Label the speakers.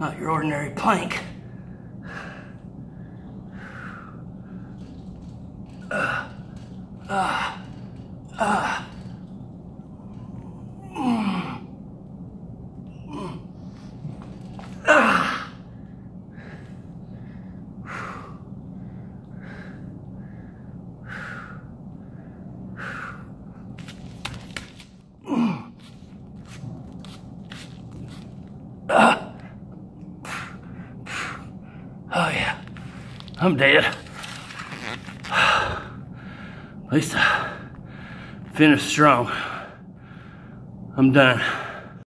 Speaker 1: not your ordinary plank. Oh yeah, I'm dead. At least I finished strong. I'm done.